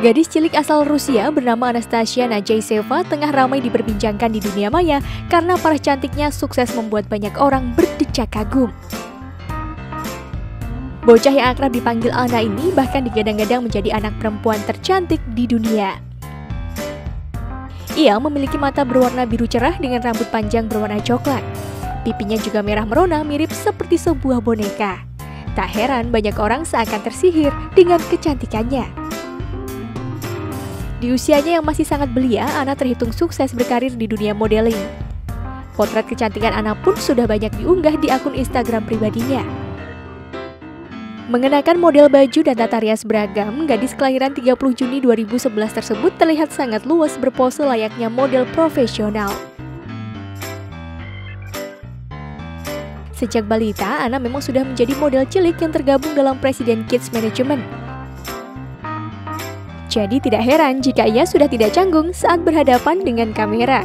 Gadis cilik asal Rusia bernama Anastasia Najayeva tengah ramai diperbincangkan di dunia maya karena para cantiknya sukses membuat banyak orang berdecak kagum. Bocah yang akrab dipanggil Ana ini bahkan digadang-gadang menjadi anak perempuan tercantik di dunia. Ia memiliki mata berwarna biru cerah dengan rambut panjang berwarna coklat. Pipinya juga merah merona mirip seperti sebuah boneka. Tak heran banyak orang seakan tersihir dengan kecantikannya. Di usianya yang masih sangat belia, Ana terhitung sukses berkarir di dunia modeling. Potret kecantikan Ana pun sudah banyak diunggah di akun Instagram pribadinya. Mengenakan model baju dan tata rias beragam, gadis kelahiran 30 Juni 2011 tersebut terlihat sangat luas berpose layaknya model profesional. Sejak balita, Ana memang sudah menjadi model cilik yang tergabung dalam Presiden Kids Management jadi tidak heran jika ia sudah tidak canggung saat berhadapan dengan kamera.